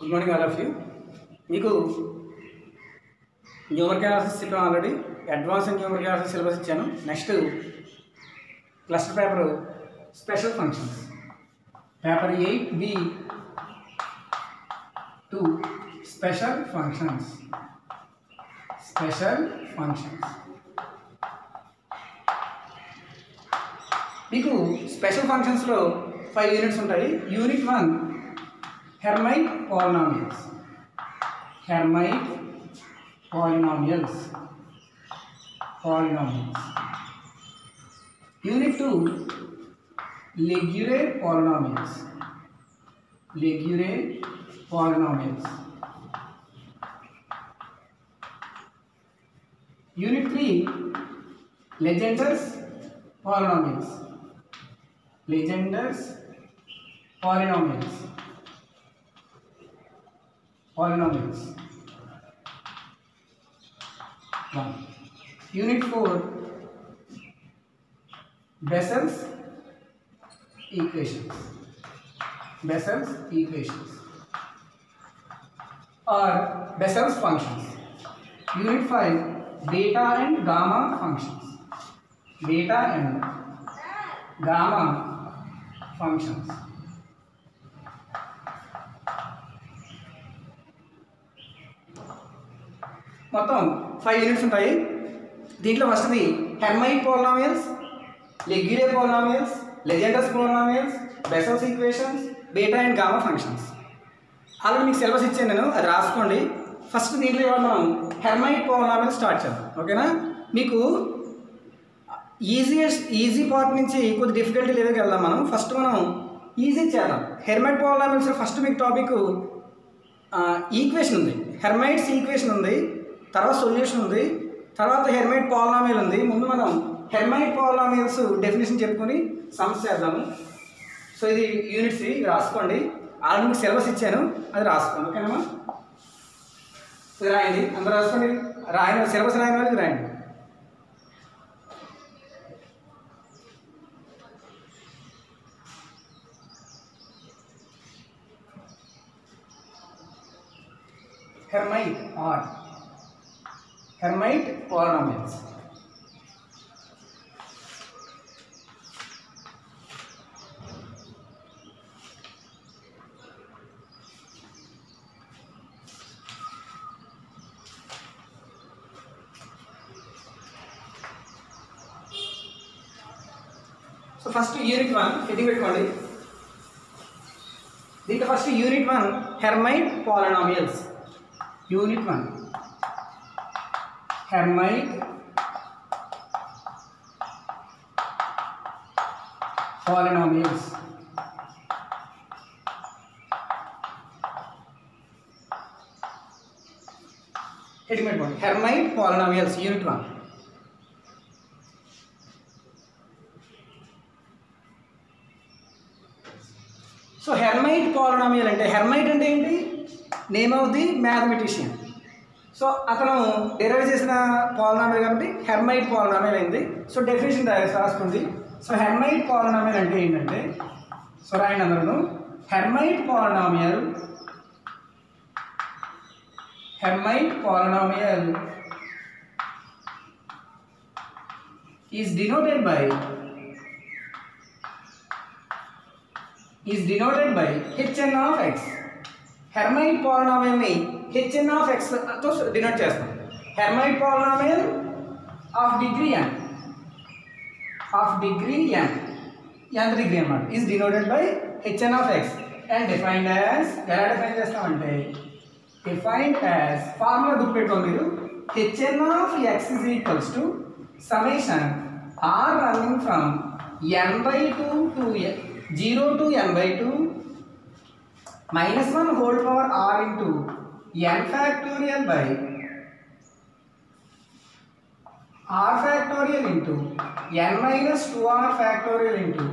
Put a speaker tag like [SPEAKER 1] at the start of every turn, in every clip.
[SPEAKER 1] Good morning all of you మీకు numerical analysis syllabus already advance numerical analysis syllabus ఇచ్చాను. Next cluster paper special functions paper eight B two special functions special functions మీకు special ఫంక్షన్స్లో five units ఉంటాయి. Unit one Hermite polynomials Hermite polynomials polynomials unit two Laguerre polynomials Laguerre polynomials unit three Legendre's polynomials Legendre's polynomials polynomials. 1. Unit 4 Bessel's equations. Bessel's equations or Bessel's functions. Unit 5 Beta and gamma functions. Beta and gamma functions. మొత్తం five units ఉంటాయి. దీంట్లో ఫస్ట్ది Hermite polynomials Laguerre polynomials Legendre's polynomials Bessel's equations beta and gamma functions already మీకు syllabus ఇచ్చాను నేను అది రాసుకోండి. First దీంట్లో ఇవాళ మనం హెర్మైట్ పోలినామియల్స్ స్టార్ట్ చేద్దాం. ఓకేనా మీకు ఈజీయెస్ట్ ఈజీ పార్ట్ నుంచి కొద్ది డిఫికల్టీ లెవెల్కి వెళ్దాం మనం. ఫస్ట్ మనం ఈజీ చేద్దాం. హెర్మైట్ పోలినామియల్స్ ఫస్ట్ మీకు టాపిక్ ఈక్వేషన్ ఉంది. హెర్మైట్స్ ఈక్వేషన్ ఉంది. తర్వాత సొల్యూషన్ ఉంది. తర్వాత హెర్మైట్ పాలనామీల్ ఉంది. ముందు మనం హెర్మైట్ పాలనామీల్స్ డెఫినేషన్ చెప్పుకొని సమస్య చేద్దాము. సో ఇది యూనిట్స్ ఇది రాసుకోండి. ఆల్రెడీ మీకు సిలబస్ ఇచ్చాను. అది రాసుకోండి. ఓకేనమ్మా ఇది రాయండి. అందరు రాసుకోండి. రాయని సిలబస్ రాయని వాళ్ళు రాయండి. Hermite art Hermite polynomials. So first unit one heading పెట్టుకోండి దీంట్లో first unit one Hermite polynomials unit one Hermite polynomials heading పెట్టుకోండి Hermite polynomials unit one so Hermite polynomial అంటే హెర్మైట్ అంటే ఏంటి name of the mathematician so అతను derive చేసిన polynomial కాబట్టి Hermite polynomial అయింది. సో డెఫినేషన్ రాసుకుంది సో హెర్మైట్ పాలినామియల్ అంటే ఏంటంటే సో రాయండి అందరూ Hermite polynomial Hermite polynomial is denoted by is denoted by H n of x Hermite పాలినామియల్ని H n of ఎక్స్తో డినోట్ చేస్తాం Hermite polynomial of degree n of degree n ఎంత degree అన్నమాట is denoted by H n of x and defined as ఎలా define చేస్తామంటే defined as formula గుర్తుపెట్టుకోండి మీరు. H n of x is equals to summation r running from n by two to zero to n by two minus 1 whole power r into n factorial by r factorial into n minus 2r factorial into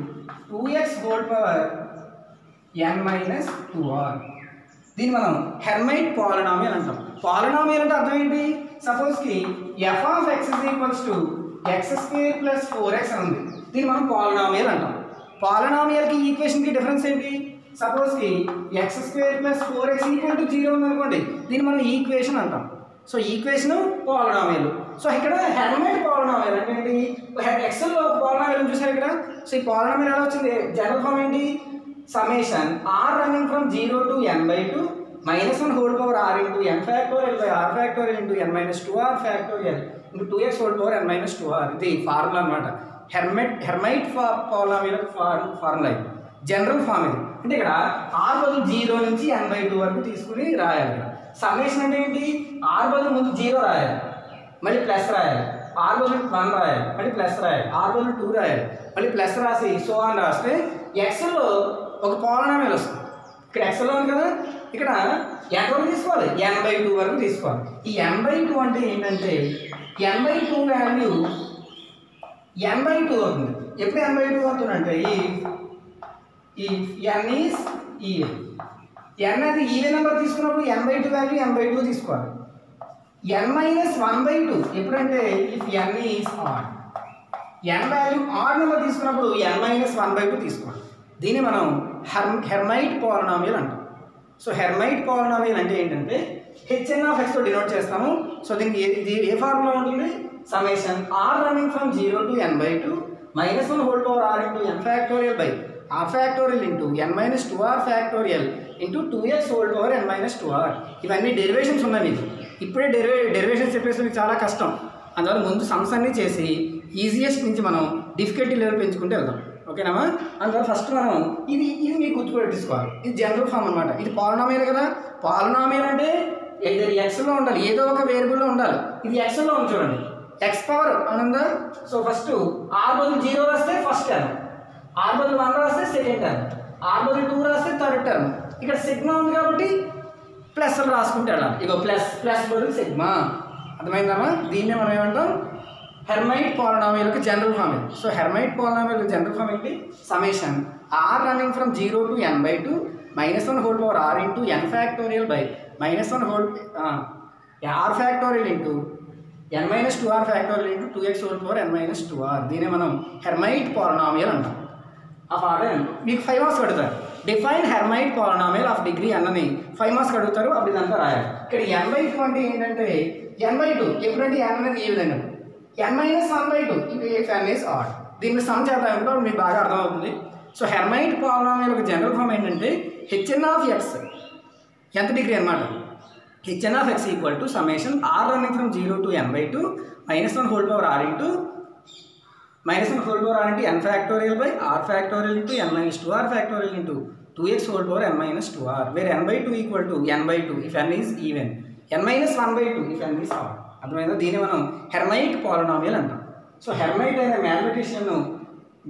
[SPEAKER 1] 2x whole power n minus 2r దీన్ని మనం Hermite polynomial అంటాం. Polynomial అంటే అర్థం ఏంటి? సపోజ్కి f of x is equals to x square plus four x అని ఉంది. దీన్ని మనం పాలినామియల్ అంటాం. పాలనామియల్కి ఈక్వేషన్కి డిఫరెన్స్ ఏంటి? సపోజ్కి x square plus four x equal to zero ఉందనుకోండి దీన్ని మనం ఈక్వేషన్ అంటాం. సో ఈక్వేషన్ పాలనామియల్ సో ఇక్కడ హెల్మెట్ పాలనామియల్ అంటే ఏంటి ఎక్సెల్లో పాలనామియల్ చూసారు ఇక్కడ? సో ఈ పాలనామియల్ ఎలా వచ్చింది? జనరల్ ఫామ్ ఏంటి? Summation r running from zero to n by two minus one whole power r into n factorial by r factorial into n minus two r factorial into two x whole power n minus two r ఇది formula అనమాట Hermite Hermite ఫా polynomial form formula ఇది. General form ఇది. అంటే ఇక్కడ are బదులు zero నుంచి n by two వరకు తీసుకుని రాయాలి ఇక్కడ. అంటే ఏంటి? ఆర్ బదులు ముందు జీరో రాయాలి. మళ్ళీ ప్లస్ రాయాలి. ఆర్ బదులు వన్ రాయాలి. మళ్ళీ ప్లస్ రాయాలి. ఆర్ బదులు టూ రాయాలి. మళ్ళీ ప్లస్ రాసి సో అని రాస్తే ఎక్స్లో ఒక పాలనామియల్ వస్తుంది. ఇక్కడ ఎక్స్లో ఉంది కదా? ఇక్కడ ఎంత వరకు తీసుకోవాలి? ఎన్ బై టూ వరకు తీసుకోవాలి. ఈ ఎన్ బై టూ అంటే ఏంటంటే n by two value n by two అవుతుంది. ఎప్పుడు ఎన్ బై టూ అవుతుందంటే ఈ ఈ ఎన్ ఈస్ ఈ ఎన్ అది ఈవెన్ నెంబర్ తీసుకున్నప్పుడు n by two value n by two తీసుకోవాలి. N minus one by two ఎప్పుడంటే if n is odd n value odd number తీసుకున్నప్పుడు n minus one by two తీసుకోవాలి. దీన్ని మనం హెర్ హెర్మైట్ పాలనామియల్ అంటాం. సో హెర్మైట్ పాలనామియల్ అంటే ఏంటంటే హెచ్ఎన్ ఆఫ్ ఎక్స్తో డినోట్ చేస్తాము. సో దీనికి ఏ- ఇది ఏ ఫార్ములా ఉంటుంది? Summation r running from zero to n by two minus one whole power r into n factorial by r factorial into n minus two r factorial into two years whole over n minus two r ఇవన్నీ derivations ఉన్నాయి మీకు. ఇప్పుడే డెరివే derivations చెప్పేసి మీకు చాలా కష్టం. అందువల్ల ముందు సమ్స్ అన్నీ చేసి ఈజియెస్ట్ నుంచి మనం డిఫికల్టీ లెవెల్ పెంచుకుంటూ వెళ్దాం. ఓకేనామా అందువల్ల ఫస్ట్ మనం ఇది ఇది మీకు గుర్తుపెట్టుకోవాలి ఇది జనరల్ ఫామ్ అనమాట ఇది పాలనామేల్ కదా. పాలనామేల్ అంటే ఇది ఎక్స్లో ఉండాలి. ఏదో ఒక వేరియబుల్లో ఉండాలి. ఇది ఎక్స్లో ఉంది చూడండి. ఎక్స్ పవర్ అనుందా? సో ఫస్ట్ ఆర్ బదులు జీరో వస్తే first term r equal one రాస్తే second term r equal two రాస్తే థర్డ్ టర్మ్ ఇక్కడ సిగ్మా ఉంది కాబట్టి ప్లస్ రాసుకుంటే ఇగో ప్లస్ ప్లస్ బదులు సిగ్మా అర్థమైందమ్మా దీన్నే మనం ఏమంటాం? హెర్మైట్ పాలనామియల్కి జనరల్ ఫామ్ ఇది so Hermite polynomial general form ఏంటి summation r running from zero to n by two minus one whole power r into n factorial by minus one whole r factorial into n minus two r factorial into two x whole power n minus two r దీనే మనం Hermite polynomial అంటాం. ఆ order మీకు five marks అడుగుతారు define Hermite polynomial of degree అన్నని five marks అడుగుతారు అప్పుడు ఇదంతా రాయాలి. ఇక్కడ ఎన్ బై టూ అంటే ఏంటంటే ఎన్ బై టూ ఎప్పుడంటే ఎన్ అనేది ఈ విధంగా? N minus one by two if n is odd దీన్ని సమ్ చేద్దామంటే మీకు బాగా అర్థమవుతుంది. సో హెర్మైట్ పాలనామేల్ ఒక జనరల్ ఫామ్ ఏంటంటే హెచ్ఎన్ ఆఫ్ ఎక్స్ ఎంత డిగ్రీ అనమాట h n of x equal to summation r running from zero to n by two minus one whole power r into minus one whole power r n factorial by r factorial into n minus two r factorial into two x whole power n minus two r where n by two equal to n by two if n is even n minus one by two if n is r అర్థమైందా? దీన్ని మనం Hermite polynomial అంటాం. So Hermite అనే mathematician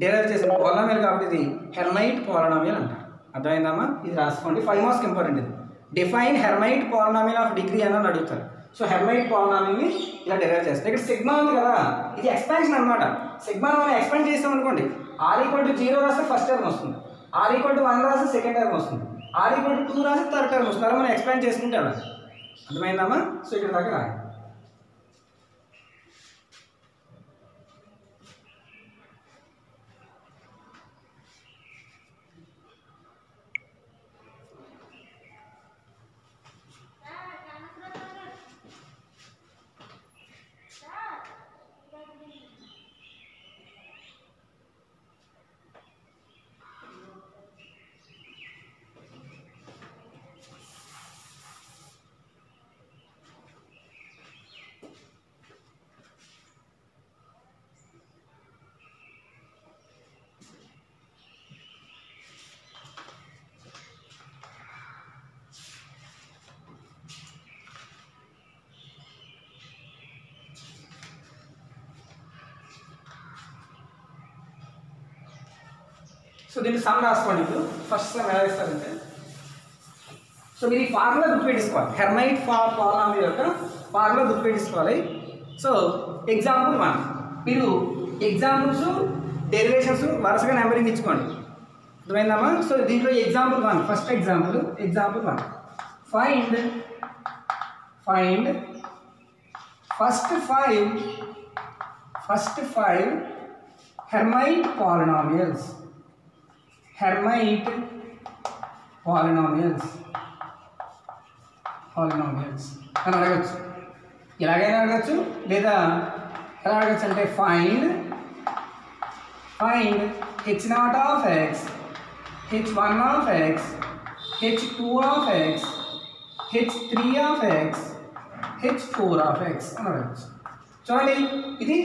[SPEAKER 1] derive చేసిన polynomial కాబట్టి ఇది Hermite polynomial అంటారు. అర్థమైందమ్మా? ఇది రాసుకోండి. ఫైవ్ మార్క్స్ ఇంపార్టెంట్ ఇది. Define Hermite polynomial of degree అని అడుగుతారు. సో హెర్మైట్ పాలనామిల్ని ఇలా డెరైవ్ చేస్తాం. ఇక్కడ సిగ్మా ఉంది కదా ఇది ఎక్స్పాన్షన్ అనమాట సిగ్మా మనం ఎక్స్పాండ్ చేస్తాం అనుకోండి ఆర్ ఈక్వల్ టు జీరో రాస్తే ఫస్ట్ టర్మ్ వస్తుంది. ఆర్ ఈక్వల్ టు వన్ రాస్తే సెకండ్ టర్మ్ వస్తుంది. ఆర్ ఈక్వల్ టు టూ రాస్తే థర్డ్ టర్మ్ వస్తుంది. అలా మనం ఎక్స్పాండ్ చేసుకుంటే వెళ్ళాలి అర్థమైందమ్మా సో ఇక్కడ దాకా రాయండి. సో దీన్ని సమ్ రాసుకోండి ఇప్పుడు. ఫస్ట్ సమ్ ఎలా ఇస్తారంటే సో మీరు ఈ ఫార్ములా గుర్తుపెట్టేసుకోవాలి. హెర్మైట్ ఫా పాలనామి యొక్క ఫార్ములా గుర్తుపెట్టేసుకోవాలి. సో ఎగ్జాంపుల్ వన్ మీరు ఎగ్జాంపుల్స్ డెరివేషన్స్ వరుసగా నెంబరింగ్ ఇచ్చుకోండి. అర్థమైందమ్మా సో దీంట్లో example one first example example one find find first five first five Hermite polynomials Hermite polynomials polynomials అని అడగచ్చు? ఎలాగైనా అడగచ్చు? లేదా ఎలా అడగచ్చు అంటే find find H naught of x H one of x H two of x H three of x H four of x అని అడగచ్చు. చూడండి ఇది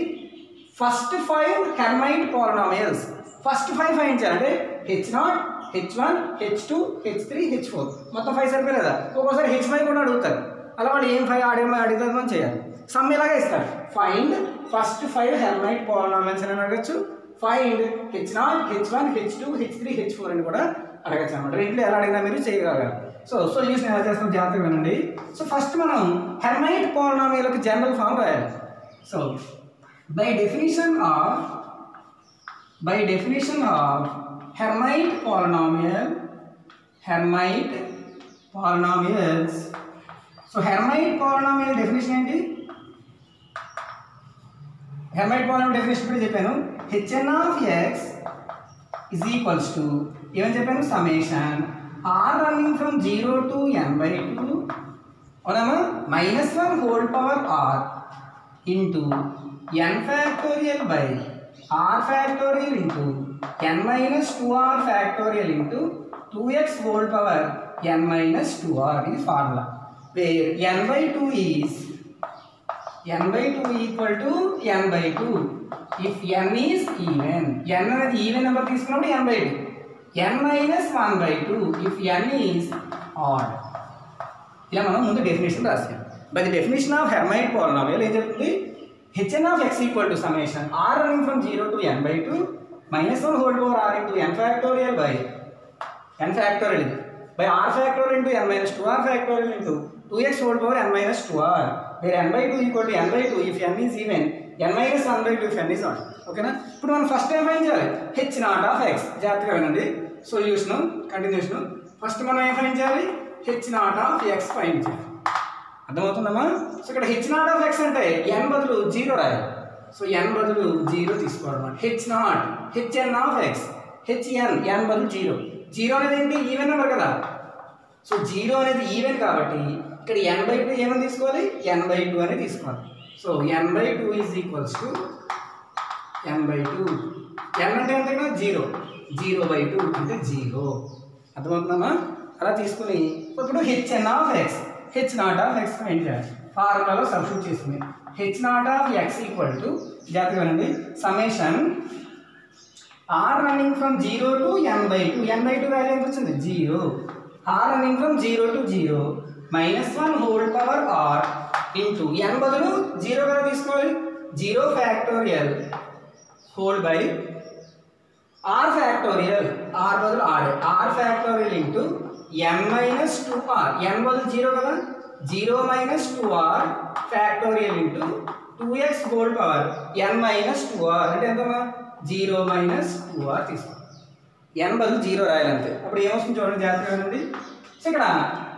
[SPEAKER 1] first five Hermite polynomials first five find చేయాలంటే H naught H one H two H three H four మొత్తం five సరిపోలేదా? ఒక్కోసారి H five కూడా అడుగుతారు. అలా వాడు ఏం ఫైవ్ ఆడేమో అడిగితే మనం చేయాలి. సమ్ ఇలాగే ఇస్తారు? Find first five Hermite polynomials అని అడగచ్చు. Find H naught H one H two H three H four అని కూడా అడగచ్చు అనమాట రెంట్లో ఎలా అడిగినా మీరు చేయగలగాలి సో సొల్యూషన్ ఎలా చేస్తాం? జాగ్రత్తగా వినండి. సో ఫస్ట్ మనం హెర్మైట్ పాలనామీలకు జనరల్ ఫామ్ రాయాలి. So by definition of by definition of Hermite polynomial Hermite polynomials so Hermite polynomial definition ఏంటి Hermite polynomial definition ఇప్పుడు చెప్పాను hn of x is equals to ఏమని చెప్పాను summation r running from 0 to n by 2 అవునమ్మా minus one whole power R into N factorial by R factorial into n minus 2r factorial into 2x whole power n minus 2r is formula. Where n by 2 is n by 2 equal to n by 2 if n is even n అనేది even number తీసుకున్నప్పుడు n by 2 n minus 1 by 2 if n is odd. ఇలా మనం ముందు definition రాసాం by the definition of Hermite polynomial ఏం చెప్తుంది H N of X equal to summation R running from zero to N by two minus one whole power R into N factorial by n factorial? By r factorial into n minus 2r factorial into 2x whole power n minus 2r where n by 2 equal to n by 2 if n is even n minus 1 by 2 if n is odd ఓకేనా ఇప్పుడు మనం first time fine చేయాలి? H not of X జాగ్రత్తగా వినండి. Solution continuation first మనం ఏం fine చేయాలి? H naught of x fine చేయాలి. అర్థమవుతుందమ్మా? సో ఇక్కడ హెచ్ నాట్ ఆఫ్ ఎక్స్ అంటే ఎన్ బదులు జీరో రాయాలి. సో ఎన్ బదులు జీరో తీసుకోవడం H naught H N of X H N N బదులు జీరో. జీరో అనేది ఏంటి? ఈవెన్ నెంబర్ కదా. సో జీరో అనేది ఈవెన్ కాబట్టి ఇక్కడ ఎన్ బై టూ ఏమని తీసుకోవాలి? ఎన్ బై టూ అని తీసుకోవాలి. So N by two is equals to N by two N అంటే ఎంత జీరో జీరో బై టూ అంటే జీరో అర్థమవుతుందమ్మా అలా తీసుకుని ఇప్పుడు H N of X H naught of X find చేయాలి ఫార్ములాలో సబ్స్టిట్యూట్ చేసింది H naught of X equal to జాగ్రత్తగా summation R running from zero to N by two N by two value ఎంత వచ్చింది? Zero R running from zero to zero minus one whole power R into N బదులు zero కదా తీసుకోవాలి. Zero factorial whole by R factorial R బదులు R R factorial into N minus two R N బదులు zero కదా? Zero minus two R factorial into two X gold power N minus two R అంటే ఎంతమ్మా? Zero minus two are తీసుకో. ఎన్ బదులు zero రాయాలంతే. అప్పుడు ఏమొస్తుంది చూడండి జాగ్రత్తగా ఉంది సో ఇక్కడ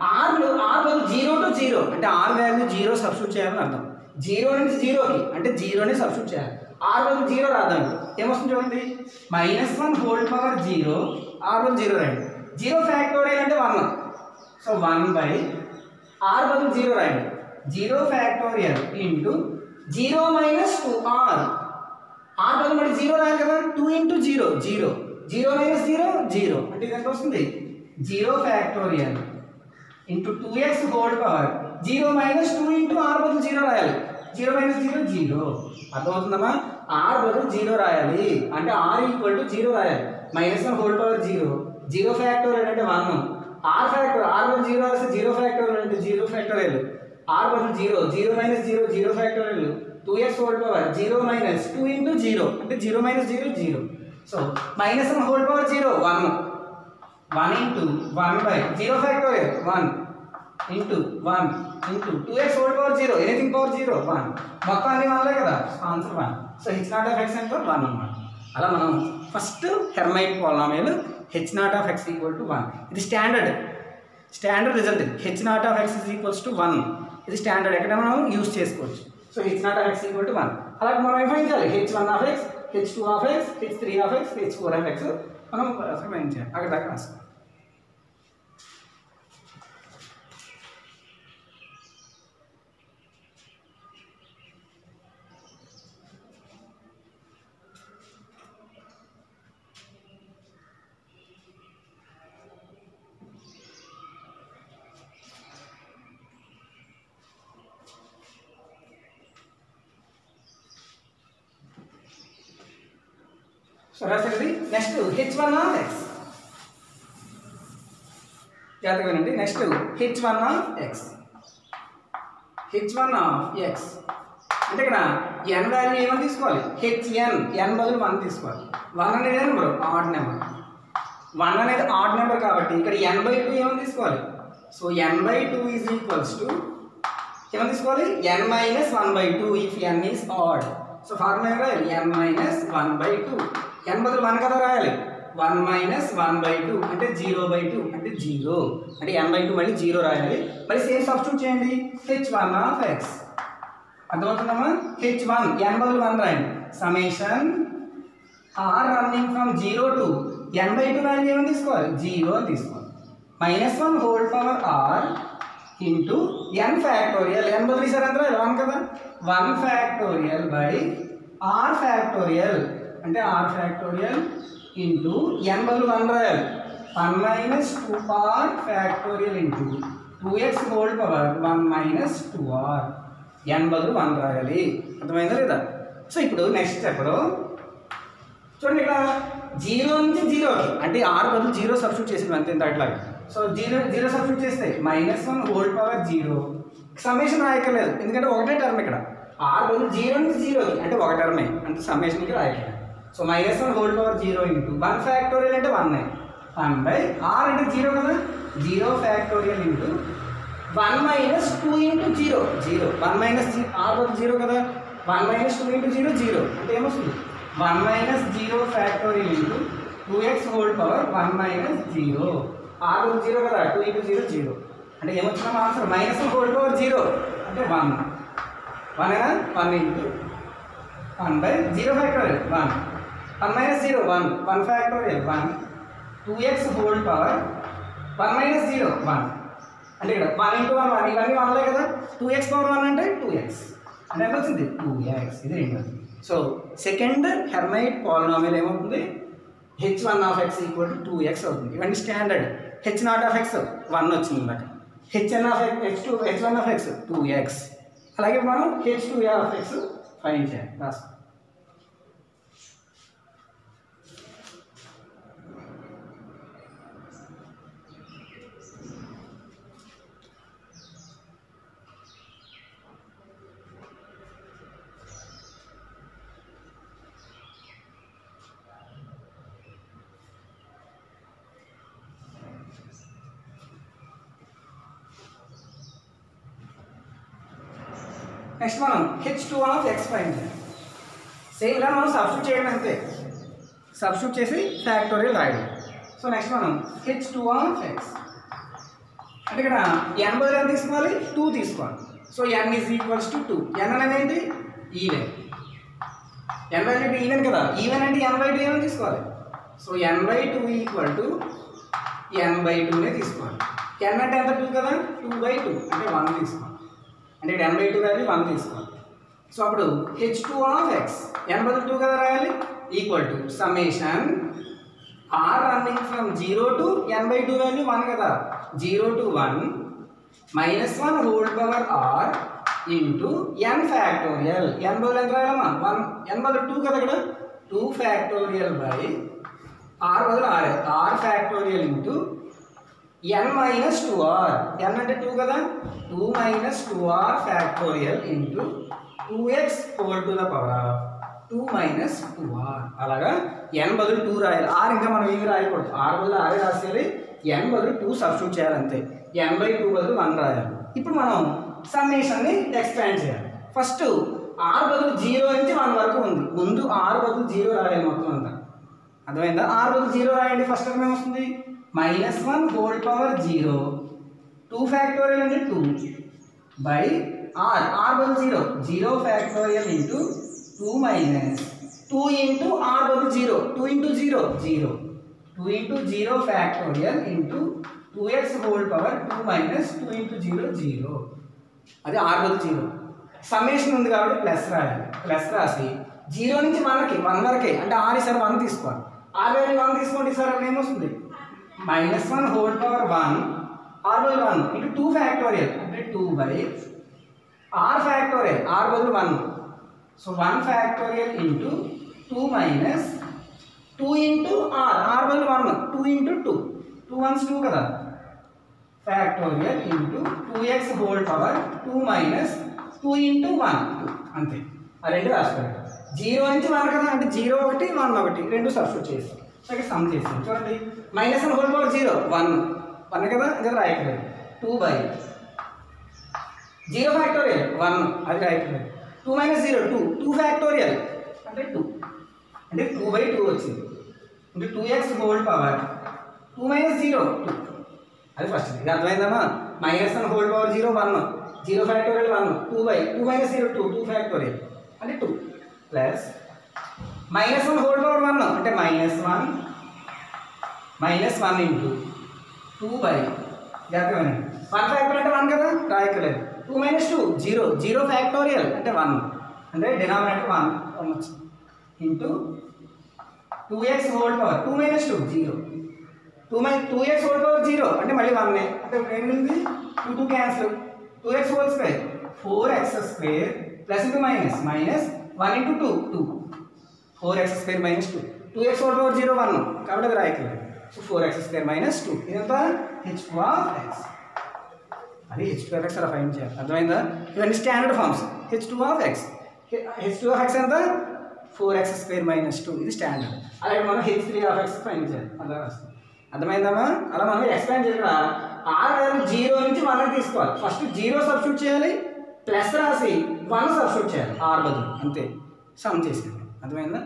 [SPEAKER 1] ఆర్లో ఆర్ బదులు జీరో టు జీరో. అంటే ఆర్ వాల్యూ జీరో సబ్స్టిట్యూట్ చేయాలని అర్థం. జీరో నుంచి జీరోకి అంటే జీరోని సబ్స్టిట్యూట్ చేయాలి. ఆర్ బదులు జీరో రాద్దాం. ఏమొస్తుంది చూడండి? మైనస్ వన్ గోల్డ్ పవర్ జీరో ఆర్ బదులు జీరో రాయండి జీరో ఫ్యాక్టోరియల్ అంటే one. So one by R బదులు జీరో రాయండి. Zero factorial into zero minus two R R బదులు మరి జీరో రాయాలి కదా? Two into zero zero. Zero minus zero zero. అంటే ఇది ఎంత వస్తుంది. Zero factorial into two x whole power zero minus two into r బదులు జీరో రాయాలి. Zero minus zero zero. అర్థమవుతుందమ్మా? Are బదులు జీరో రాయాలి. అంటే ఆర్ ఈక్వల్ టు జీరో రాయాలి. Minus one whole power zero. Zero factorial అంటే one. R factor R one zero వస్తే zero factorial అంటే zero factorial R one zero zero minus zero zero factorial two X whole power zero minus two into zero అంటే zero minus zero zero so minus one whole power zero one one into one by zero factorial one into one into two x whole power zero anything power zero one మొత్తం అన్ని వన్లే కదా? Answer one so H naught of X అంటే one అనమాట అలా మనం first Hermite polynomial H naught of X equal to one ఇది standard standard result H naught of X is equals to one ఇది స్టాండర్డ్ ఎక్కడ మనం యూస్ చేసుకోవచ్చు. So h naught of x equal to one అలాగే మనం ఏం చేయాలి h one of x h two of X H three of X H four of X మనం remind చేయాలి అక్కడ దాకా రాసుకోవాలి సో రాసేది next H one of X జాగ్రత్తగా వినండి next H one of X H one of X అంటే ఇక్కడ ఎన్ వాల్యూ ఏమని తీసుకోవాలి? హెచ్ఎన్ ఎన్ బదులు వన్ తీసుకోవాలి. వన్ అనేది నెంబర్ ఆడ్ నెంబర్ వన్ అనేది ఆడ్ నెంబర్ కాబట్టి ఇక్కడ ఎన్ బై టూ ఏమని తీసుకోవాలి? So N by two is equals to ఏమని తీసుకోవాలి? N minus one by two if N is odd so formula ఏం రాయాలి? N minus one by two N బదులు వన్ కదా రాయాలి? One minus one by two అంటే జీరో బై టూ అంటే zero. అంటే ఎన్ బై టూ మళ్ళీ జీరో రాయాలి. మళ్ళీ సేమ్ సబ్స్టిట్యూట్ చేయండి. హెచ్ వన్ ఆఫ్ ఎక్స్ అర్థమవుతుందమ్మా? హెచ్ వన్ ఎన్ బదులు వన్ రాయండి. Summation R running from zero to N by two value ఏమని తీసుకోవాలి? జీరో అని తీసుకోవాలి. Minus one whole power R into N factorial N బదులు సార్ ఎంత వన్ కదా? One factorial by R factorial అంటే ఆర్ ఫ్యాక్టోరియల్ ఇంటూ ఎన్ బదులు వన్ రాయాలి. One minus two R factorial into two X whole power one minus two R N బదులు one రాయాలి. అర్థమైందా లేదా? సో ఇప్పుడు నెక్స్ట్ చెప్పడం చూడండి ఇక్కడ జీరో నుంచి జీరో అంటే ఆరు బదులు జీరో సబ్స్టిట్యూట్ చేసింది అంతే ఇంత అట్లా సో జీరో జీరో సబ్స్టిట్యూట్ చేస్తే minus one whole power zero summation రాయక్కర్లేదు. ఎందుకంటే ఒకటే టర్మ్ ఇక్కడ. ఆరు బదులు జీరో నుంచి జీరోకి అంటే ఒక టర్మే అంటే సమ్మేషన్కి రాయక్కర్లేదు. So minus one whole power zero into one factorial అంటే వన్ వన్ బై ఆర్ అంటే జీరో కదా? Zero factorial into one minus two into zero zero one minus G R వద్ద జీరో కదా? One minus two into zero zero అంటే ఏమొస్తుంది? One minus zero factorial into two X whole power one minus zero R zero కదా? Two into zero zero అంటే ఏమొచ్చిన answer minus whole power zero అంటే one one అయినా one into one by zero factorial one one minus zero one one factorial one two X whole power one minus zero one అంటే ఇక్కడ one into one one ఇవన్నీ వన్లే కదా. Two X power one అంటే two X అంటే ఎంత వచ్చింది? Two X ఇది రెండు. సో సెకండ్ హెర్మైట్ పాలినామియల్ ఏమవుతుంది? H one of X equal to two X అవుతుంది. ఇవన్నీ standard H naught of X one వచ్చింది ఇందాక H N of X H two H one of X two X అలాగే మనం H two of X find చేయాలి. రాసుకో next మనం H two of X find same ఇలా మనం సబ్స్టిట్యూట్ చేయడం అంతే. సబ్స్టిట్యూట్ చేసి ఫ్యాక్టోరియల్ రాయడం. సో నెక్స్ట్ మనం హెచ్ టూ ఆఫ్ ఎక్స్ అంటే ఇక్కడ ఎన్ బదులు ఎంత తీసుకోవాలి? టూ తీసుకోవాలి. So N is equals to two N అనేది ఏంటి? Even N by two even కదా. ఈవెన్ అంటే ఎన్ బై టూ ఏమని తీసుకోవాలి? So N by two equal to N by two తీసుకోవాలి. ఎన్ అంటే ఎంత టూ కదా? టూ బై టూ అంటే వన్ తీసుకోవాలి. అంటే ఇక్కడ N by two value one తీసుకోవాలి. సో అప్పుడు H two of X N బదులు టూ కదా రాయాలి? Equal to summation R running from zero to N by two value one కదా. Zero to one minus one whole power R into N factorial N బదులు ఎంత రాయాలమ్మా? One ఎన్ బదులు two కదా ఇక్కడ? టూ ఫ్యాక్టోరియల్ బై ఆర్ బదులు R R factorial into N minus two R N అంటే two కదా? Two minus two R factorial into two X whole to the power of two minus two R అలాగా? ఎన్ బదులు two రాయాలి. R ఇంకా మనం ఏమి రాయకూడదు? ఆర్ బదులు ఆరే రాసేయాలి? ఎన్ బదులు టూ సబ్స్టిట్యూట్ చేయాలి అంతే. ఎన్ బై టూ బదులు వన్ రాయాలి. ఇప్పుడు మనం సమ్మేషన్ని ఎక్స్పాండ్ చేయాలి. ఫస్ట్ ఆర్ బదులు జీరో నుంచి వన్ వరకు ఉంది. ముందు ఆర్ బదులు జీరో రాయాలి మొత్తం అంతా. అర్థమైందా? ఆర్ బదులు జీరో రాయండి ఫస్ట్ టర్మ్ ఏమొస్తుంది? Minus one whole power zero two factorial అంటే టూ బై ఆర్ ఆర్ బదులు zero zero factorial into two minus two into R బదులు zero two into zero zero two into zero factorial into two X whole power two minus two into zero zero అది are బదులు zero summation ఉంది కాబట్టి plus రాయాలి. Plus రాసి zero నుంచి వన్కి one వరకే. అంటే ఆరు సార్ వన్ తీసుకోవాలి. ఆరు వాల్యూ వన్ తీసుకోండి సార్ అప్పుడు ఏమొస్తుంది? Minus one whole power one R by one ఇటు టూ ఫ్యాక్టోరియల్ అంటే two by R factorial R బదులు one so one factorial into two minus two into R R బదులు one two into two two once two కదా. Factorial into two X whole power two minus two into one అంతే. ఆ రెండు రాసుకోండి. Zero నుంచి one కదా. అంటే zero ఒకటి వన్ ఒకటి. రెండు సబ్స్టిట్యూట్ చేస్తాం. సో ఇక్కడ సమ్ చేస్తాం చూడండి minus one whole power zero one one కదా ఇంకా రాయట్లేదు two by zero factorial one అది రాయట్లేదు two minus zero two two factorial అంటే టూ అంటే టూ బై టూ వచ్చింది అంటే two x whole power two minus zero two అది ఫస్ట్ ఇది అర్థమైందమ్మా minus one whole power zero one zero factorial one two by two minus zero two two factorial అంటే two plus minus one whole power one అంటే minus one minus one into two by జాగ్రత్త one factor అంటే one కదా? రాయక్కలేదు two minus two zero zero factorial అంటే one అంటే denominator one one వచ్చింది into two x whole power two minus two zero two minus two x whole power zero అంటే మళ్ళీ one అంటే ఏంటి two two cancel two x whole square four x square plus into minus minus one into two two four x square minus two. Two x whole power zero one. కాబట్టి అది రాయట్లేదు. So four x square minus two. ఇదంతా H two of X. అది H two of X అలా fine చేయాలి. అర్థమైందా? ఇవన్నీ standard forms h two of x. H two of x ఎంత? Four x square minus two. ఇది స్టాండర్డ్. అలాగే మనం h three of x fine చేయాలి. అలా వస్తుంది అర్థమైందమ్మా అలా మనం ఎక్స్పాండ్ చేయకుండా ఆర్ వాల్యూ జీరో నుంచి వన్ తీసుకోవాలి. ఫస్ట్ జీరో సబ్స్టిట్యూట్ చేయాలి. ప్లస్ రాసి వన్ సబ్స్టిట్యూట్ చేయాలి. ఆర్ బదులు. అంతే. సమ్ చేసేది అర్థమైందా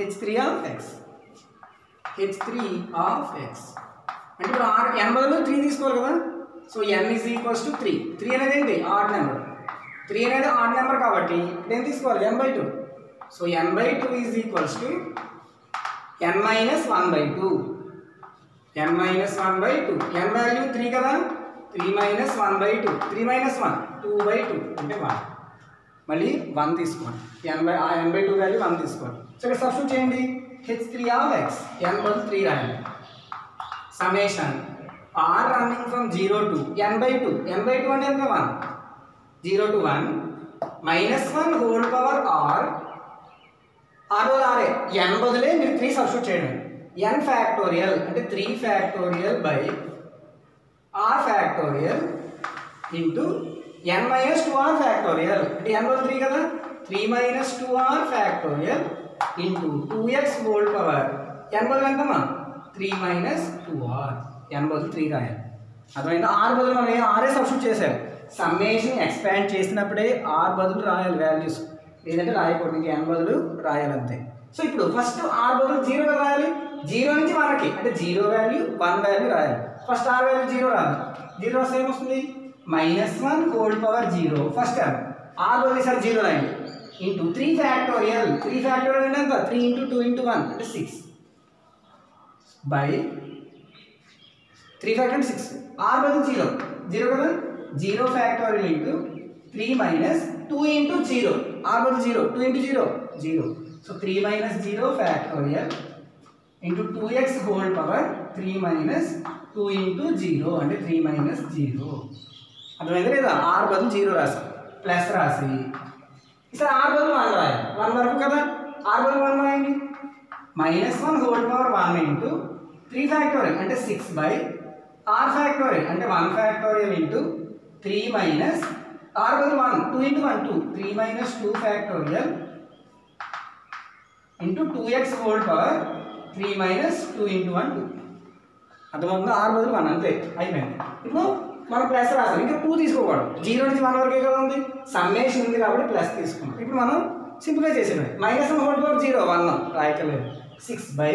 [SPEAKER 1] h three of s h three of x. అంటే ఇప్పుడు ఆర్ ఎన్ బదులు త్రీ తీసుకోవాలి కదా? So n is equals to three three అనేది ఏంటి? ఆడ్ నెంబర్ త్రీ అనేది ఆడ్ నెంబర్ కాబట్టి నేను తీసుకోవాలి? N by two so n by two is equals to n minus one by two n minus one by two n value three కదా? Three minus one by two three minus one two by two అంటే one మళ్ళీ one తీసుకోండి. ఎనభై ఆ ఎనభై two value one తీసుకోండి. So ఇక్కడ substitute చేయండి. H three of x n బదులు త్రీ రాయండి summation r running from zero to n by two n by two అంటే ఎంత? One zero to one minus one whole power r r వల్ల ఆరే n బదులే మీరు త్రీ సబ్స్టిట్యూట్ చేయండి. N factorial అంటే three factorial by r factorial into n minus two r factorial అంటే ఎన్ బదులు త్రీ కదా? Three minus two r factorial into two x whole power n బదులు ఎంతమ్మా? Three minus two r n బదులు three రాయాలి. అర్థమైందా? R బదులు మనం ఏం ఆర్ఏ సబ్స్టిట్యూట్ చేసాం? సమ్మేషన్ ఎక్స్పాండ్ చేసినప్పుడే ఆర్ బదులు రాయాలి వాల్యూస్ లేదంటే రాయకూడదు. ఇంకా ఎన్ బదులు రాయాలి అంతే. సో ఇప్పుడు ఫస్ట్ ఆర్ బదులు జీరో రాయాలి? జీరో నుంచి మనకి. అంటే జీరో వాల్యూ వన్ వాల్యూ రాయాలి. ఫస్ట్ ఆర్ వాల్యూ జీరో రాదు జీరో వస్తే ఏమొస్తుంది? Minus one whole power zero first term r బదులు సార్ జీరో రాయండి into three factorial three factorial అంటే ఎంత three into two into one అంటే six by three factor six r బదులు zero zero కదా zero factorial into three minus two into zero r బదులు zero two into zero zero so three minus zero factorial into two x whole power three minus two into zero అంటే three minus zero అర్థమైంది లేదా? ఆరు బదులు zero రాసి plus రాసి. ఈసారి ఆరు బదులు వన్ రాయాలి. వన్ వరకు కదా? ఆరు బదులు వన్ రాయండి. Minus one whole power one into three factorial అంటే సిక్స్ బై ఆర్ ఫ్యాక్టోరియల్ అంటే one factorial into three minus ఆరు బదులు one two into one two three minus two factorial into two x whole power three minus two into one two అర్థమవుతుందా? ఆరు బదులు one అంతే. అయిపోయింది. ఇప్పుడు మనం ప్లస్ రాసాం ఇంకా టూ తీసుకోకూడదు. జీరో నుంచి వన్ వరకే కదా ఉంది? సమ్మేషన్ ఉంది కాబట్టి ప్లస్ తీసుకున్నాం. ఇప్పుడు మనం సింప్లిఫై చేసేది minus one whole power zero one రాయకలేదు six by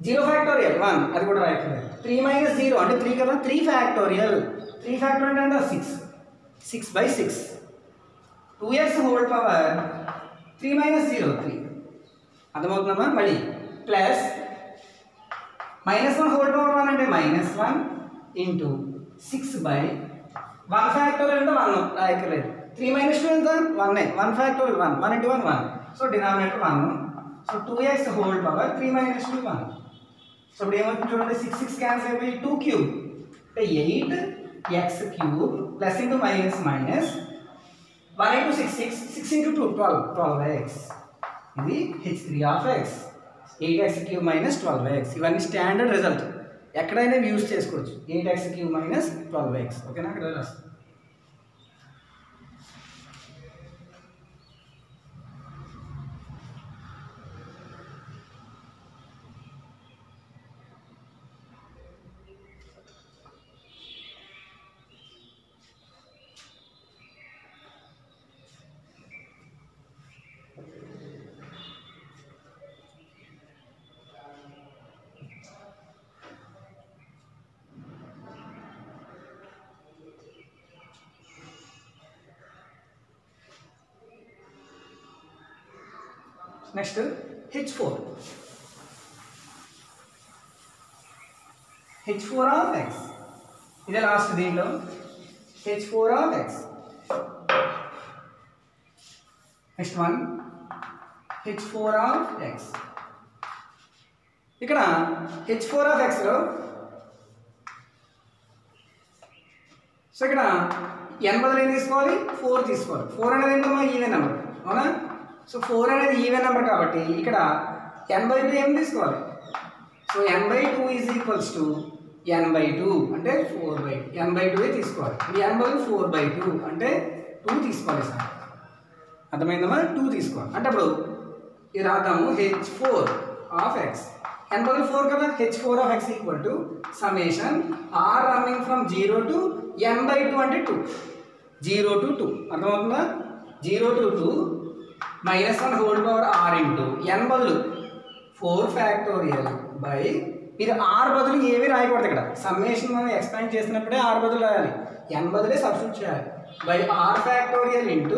[SPEAKER 1] zero factorial one అది కూడా రాయకలేదు త్రీ మైనస్ జీరో అంటే త్రీ కదా త్రీ ఫ్యాక్టోరియల్ త్రీ ఫ్యాక్టోరియల్ అంటే six six by six two x whole power three minus zero three అర్థమవుతుందమ్మా? మళ్ళీ. Plus minus one whole power one అంటే minus one into six by one factorial అంటే one రాయకలేదు three minus two ఎంత one one factorial one one into one one so denominator one so two x whole power three minus two one so ఇప్పుడు ఏమవుతుంది చూడండి six six cancel అయిపోయి two cube అంటే eight x cube plus into minus minus one into six six six into two twelve twelve x ఇది H three of x eight x cube minus twelve x ఇవన్నీ standard result ఎక్కడైనా use use చేసుకోవచ్చు. Eight x cube minus twelve x ఓకేనా? అక్కడ రాస్తాం next H four H four of x ఇదే last దీంట్లో. H four of x next one H four of x ఇక్కడ H four of ఎక్స్లో so ఇక్కడ ఎన్ బదులు ఏం తీసుకోవాలి? ఫోర్ తీసుకోవాలి. ఫోర్ అనేది ఏంటమ్మా ఈవెన్ నెంబర్ అవునా? సో ఫోర్ అనేది ఈవెన్ నెంబర్ కాబట్టి ఇక్కడ ఎన్ బై టూ ఏం తీసుకోవాలి? So n by two is equals to n by two అంటే four by n by two తీసుకోవాలి. ఇది n by four by two అంటే టూ తీసుకోవాలి సార్. అర్థమైందమ్మా టూ తీసుకోవాలి. అంటే అప్పుడు ఇది రాద్దాము. H four of x n by four కదా? H four of x equal to summation r running from zero to n by two అంటే టూ జీరో టు టూ అర్థమవుతుందా? Zero to two minus one whole power r into n బదులు four factorial by మీరు r బదులు ఏవి రాయకూడదు ఇక్కడ. Summation మనం expand చేసినప్పుడే ఆర్ బదులు రాయాలి. ఎన్ బదులే సబ్స్టిట్యూట్ చేయాలి. By r factorial into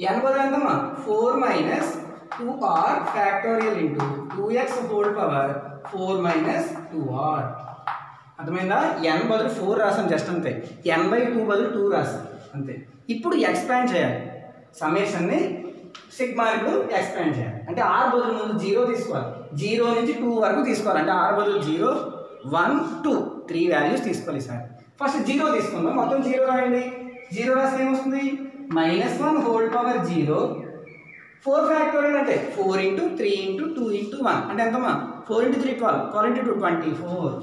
[SPEAKER 1] n బదులు ఎంతమ్మా? Four minus two r factorial into two x whole power four minus two r. అర్థమైందా? ఎన్ బదులు ఫోర్ రాసాం జస్ట్ అంతే. ఎన్ బై టూ బదులు టూ రాసాం. అంతే. ఇప్పుడు ఎక్స్పాండ్ చేయాలి. సమ్మేషన్ని సిగ్మా ఇప్పుడు ఎక్స్పాండ్ చేయాలి. అంటే ఆర్ బదులు ముందు జీరో తీసుకోవాలి. జీరో నుంచి టూ వరకు తీసుకోవాలి. అంటే ఆర్ బదులు zero one two three values తీసుకోవాలి సార్. ఫస్ట్ జీరో తీసుకుందాం. మొత్తం జీరో రాయండి. జీరో రాస్తే ఏమొస్తుంది? Minus one whole power zero four factorial అంటే four into three into two into one అంటే ఎంతమ్మా? Four into three twelve twelve into two twenty four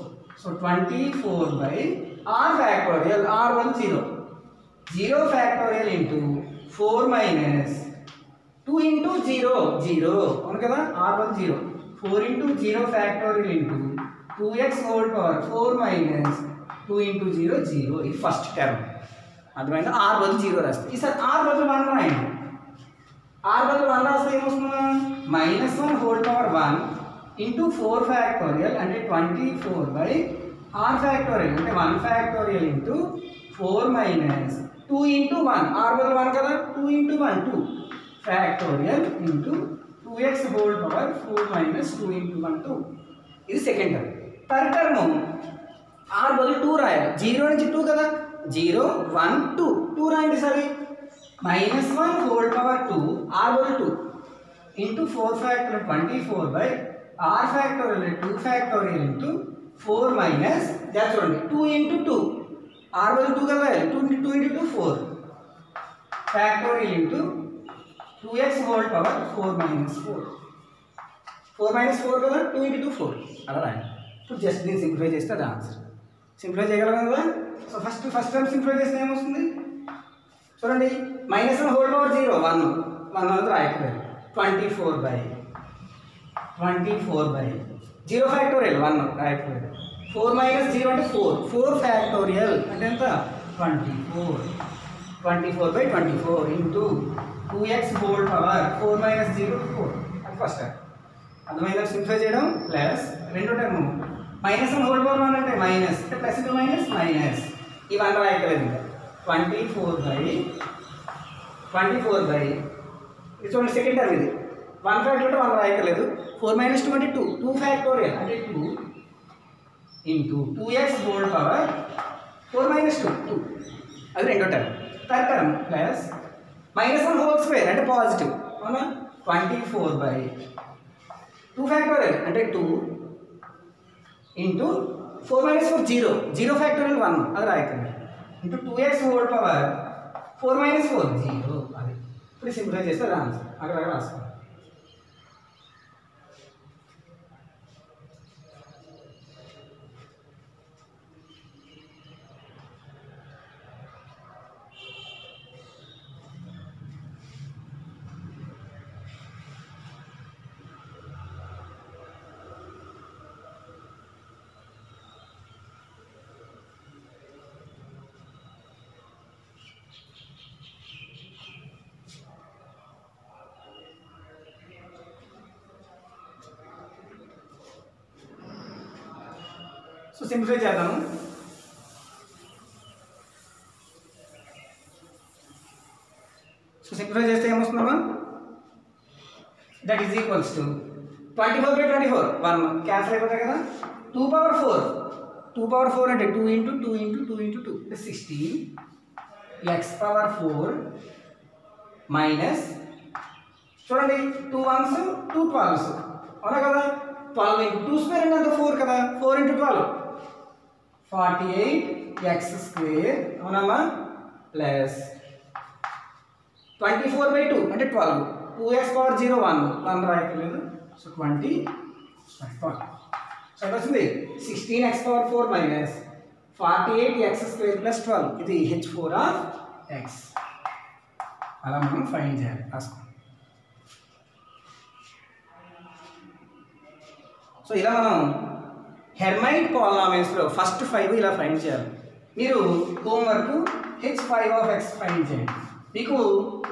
[SPEAKER 1] so twenty four by r factorial r one zero zero factorial into four minus two into zero zero అవును కదా r one zero four into zero factorial into two x whole power four minus two into zero zero ఇది first term అర్థమైందా r బదులు zero రాస్తే ఈసారి are బదులు one రాయండి are బదులు వన్ రాస్తే ఏమొస్తుందా minus one whole power one into four factorial అంటే twenty four by r factorial అంటే one factorial into four minus two into one r బదులు వన్ కదా two into one two factorial into two x whole power four minus two into one two ఇది second term third term r బదులు two రాయాలి zero నుంచి two కదా zero one two two రాయండి సరే minus one whole power two r బదులు two into four factor twenty four by r factorial two factorial into four minus జా చూడండి two into two r బదులు two కదా two into two into two four factorial into two x whole power four minus four four minus four కదా? Two into two four అలా రాయండి. ఇప్పుడు just దీన్ని simplify చేస్తే అది ఆన్సర్ సింప్లిఫై చేయగలం కదా so first first time simplify చేస్తే ఏమొస్తుంది? చూడండి minus one whole power zero one one అనేది రాయట్లేదు twenty four by twenty four by zero factorial one రాయట్లేదు four minus zero అంటే ఫోర్ ఫోర్ ఫ్యాక్టోరియల్ అంటే ఎంత? Twenty four twenty four by twenty four into two x whole power four minus zero four అది first time అర్థమైందా? Simplify చేయడం plus రెండో term minus one whole power one అంటే minus అంటే plus two minus minus ఇవన్నీ రాయట్లేదు twenty four by twenty four by ఇది చూడండి second term ఇది. వన్ ఫ్యాక్టర్ వన్ రాయకలేదు ఫోర్ మైనస్ టూ అంటే టూ టూ ఫ్యాక్టోరియల్ అంటే two into two x whole power four minus two two అది రెండో term third term plus minus one whole square అంటే positive అవునా? Twenty four by two factorial అంటే two into four minus four zero zero factorial one అది రాయకండి. Into two x whole power four minus four zero అది. ఇప్పుడు simplify చేస్తే answer అక్కడ అక్కడ రాసుకోండి. సో సింప్లిఫై చేద్దాము సో సింప్లిఫై చేస్తే ఏమొస్తుందమ్మా that is equals to twenty four by twenty four one cancel అయిపోతాయి కదా two power four two power four అంటే two into two into two into two అంటే sixteen x power four minus చూడండి two once two twelves అవునా కదా twelve into two square అంటే అంత four కదా four into twelve forty eight x square అవునమ్మా? Plus twenty four by two అంటే twelve two x power zero one one రాయట్లేదు so twenty so వచ్చింది sixteen x power four minus forty eight x square plus twelve ఇది H four of X అలా మనం find చేయాలి. రాసుకోండి. So ఇలా మనం Hermite పాలినామిల్స్లో ఫస్ట్ ఫైవ్ ఇలా ఫైండ్ చేయాలి. మీరు homework H five of x find చేయండి. మీకు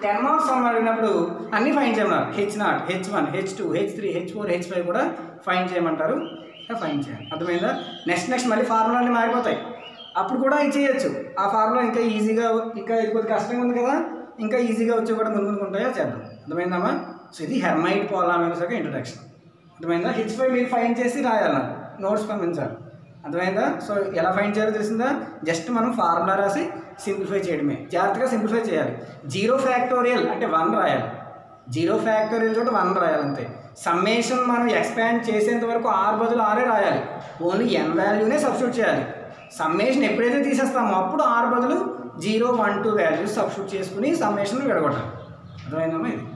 [SPEAKER 1] టెన్ మార్క్స్ అని అడిగినప్పుడు అన్నీ ఫైండ్ చేయమన్నారు. H naught H one H two H three H four H five కూడా ఫైండ్ చేయమంటారు. ఇలా ఫైండ్ చేయాలి. అర్థమైందా? నెక్స్ట్ నెక్స్ట్ మళ్ళీ ఫార్ములాన్ని మారిపోతాయి. అప్పుడు కూడా ఇది చేయొచ్చు. ఆ ఫార్ములా ఇంకా ఈజీగా ఇంకా ఇది కొద్దిగా కష్టంగా ఉంది కదా ఇంకా ఈజీగా వచ్చి కూడా ముందు ముందుకు ఉంటాయో? చేద్దాం. అర్థమైందమ్మా? సో ఇది హెర్మైట్ పాలినామిల్స్ యొక్క ఇంట్రడక్షన్ అర్థమైందా? హెచ్ ఫైవ్ మీరు ఫైన్ చేసి రాయాలి నాకు. నోట్స్ పంపించాలి అర్థమైందా? సో ఎలా ఫైండ్ చేయాలో తెలిసిందా? జస్ట్ మనం ఫార్ములా రాసి సింప్లిఫై చేయడమే. జాగ్రత్తగా సింప్లిఫై చేయాలి. జీరో ఫ్యాక్టోరియల్ అంటే వన్ రాయాలి. జీరో ఫ్యాక్టోరియల్ చోట వన్ రాయాలి అంతే. సమ్మేషన్ మనం ఎక్స్పాండ్ చేసేంత వరకు ఆరు బదులు ఆరే రాయాలి. ఓన్లీ ఎన్ వాల్యూనే సబ్స్టిట్యూట్ చేయాలి. సమ్మేషన్ ఎప్పుడైతే తీసేస్తామో అప్పుడు ఆరు బదులు zero one two values substitute చేసుకుని సమ్మేషన్ విడగొట్టాలి. అర్థమైందమ్మా ఇది?